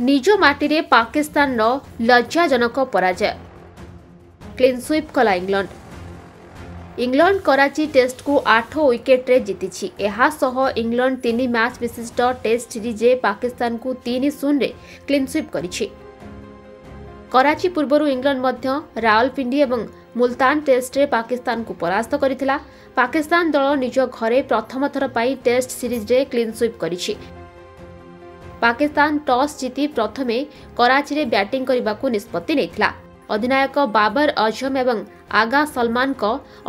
ନିଜ ମାଟିରେ ପାକିସ୍ତାନର ଲଜ୍ଜାଜନକ ପରାଜୟ। କ୍ଲିନ୍ ସୁଇପ୍ କଲା ଇଂଲଣ୍ଡ। ଇଂଲଣ୍ଡ କରାଚି ଟେଷ୍ଟକୁ ଆଠ ୱିକେଟ୍ରେ ଜିତିଛି। ଏହା ସହ ଇଂଲଣ୍ଡ ତିନି ମ୍ୟାଚ୍ ବିଶିଷ୍ଟ ଟେଷ୍ଟ ସିରିଜ୍ରେ ପାକିସ୍ତାନକୁ ତିନି ଶୂନରେ କ୍ଲିନ୍ ସୁଇପ୍ କରିଛି। କରାଚି ପୂର୍ବରୁ ଇଂଲଣ୍ଡ ମଧ୍ୟ ରାଓଲପିଣ୍ଡି ଏବଂ ମୁଲତାନ ଟେଷ୍ଟରେ ପାକିସ୍ତାନକୁ ପରାସ୍ତ କରିଥିଲା। ପାକିସ୍ତାନ ଦଳ ନିଜ ଘରେ ପ୍ରଥମ ଥର ପାଇଁ ଟେଷ୍ଟ ସିରିଜ୍ରେ କ୍ଲିନ୍ ସୁଇପ୍ କରିଛି। ପାକିସ୍ତାନ ଟସ୍ ଜିତି ପ୍ରଥମେ କରାଚିରେ ବ୍ୟାଟିଂ କରିବାକୁ ନିଷ୍ପତ୍ତି ନେଇଥିଲା। ଅଧିନାୟକ ବାବର ଅଜମ ଏବଂ ଆଗା ସଲମାନଙ୍କ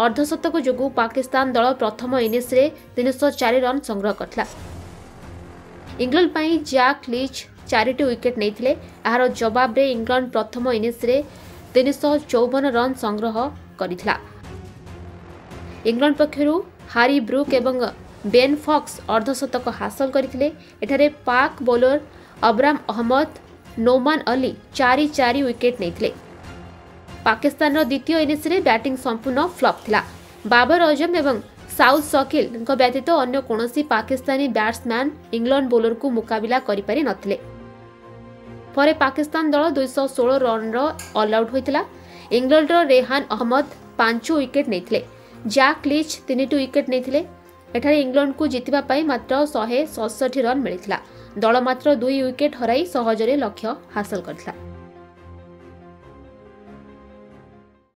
ଅର୍ଦ୍ଧଶତକ ଯୋଗୁଁ ପାକିସ୍ତାନ ଦଳ ପ୍ରଥମ ଇନିଂସରେ ତିନିଶହ ଚାରି ରନ୍ ସଂଗ୍ରହ କରିଥିଲା। ଇଂଲଣ୍ଡ ପାଇଁ ଜ୍ୟାକ୍ ଲିଚ୍ ଚାରିଟି ୱିକେଟ୍ ନେଇଥିଲେ। ଏହାର ଜବାବରେ ଇଂଲଣ୍ଡ ପ୍ରଥମ ଇନିଂସରେ ତିନିଶହ ଚଉବନ ରନ୍ ସଂଗ୍ରହ କରିଥିଲା। ଇଂଲଣ୍ଡ ପକ୍ଷରୁ ହାରି ବ୍ରୁକ୍ ଏବଂ ବେନ୍ ଫକ୍ସ ଅର୍ଦ୍ଧଶତକ ହାସଲ କରିଥିଲେ ଏଠାରେ ପାକ୍ ବୋଲର ଅବ୍ରାମ ଅହମ୍ମଦ ନୋମାନ ଅଲି ଚାରି ଚାରି ୱିକେଟ୍ ନେଇଥିଲେ। ପାକିସ୍ତାନର ଦ୍ୱିତୀୟ ଇନିଂସରେ ବ୍ୟାଟିଂ ସମ୍ପୂର୍ଣ୍ଣ ଫ୍ଲପ୍ ଥିଲା। ବାବର ଅଜମ ଏବଂ ସାଉଥ୍ ସକିଲଙ୍କ ବ୍ୟତୀତ ଅନ୍ୟ କୌଣସି ପାକିସ୍ତାନୀ ବ୍ୟାଟ୍ସମ୍ୟାନ୍ ଇଂଲଣ୍ଡ ବୋଲରକୁ ମୁକାବିଲା କରିପାରି ନଥିଲେ। ପରେ ପାକିସ୍ତାନ ଦଳ ଦୁଇଶହ ଷୋହଳ ରନ୍ର ଅଲ୍ଆଉଟ୍ ହୋଇଥିଲା। ଇଂଲଣ୍ଡର ରେହାନ ଅହମ୍ମଦ ପାଞ୍ଚ ୱିକେଟ୍ ନେଇଥିଲେ। ଜ୍ୟାକ୍ ଲିଚ୍ ତିନିଟି ୱିକେଟ୍ ନେଇଥିଲେ। ଏଠାରେ ଇଂଲଣ୍ଡକୁ ଜିତିବା ପାଇଁ ମାତ୍ର ଶହେ ସତଷଠି ରନ୍ ମିଳିଥିଲା। ଦଳ ମାତ୍ର ଦୁଇ ୱିକେଟ୍ ହରାଇ ସହଜରେ ଲକ୍ଷ୍ୟ ହାସଲ କରିଥିଲା।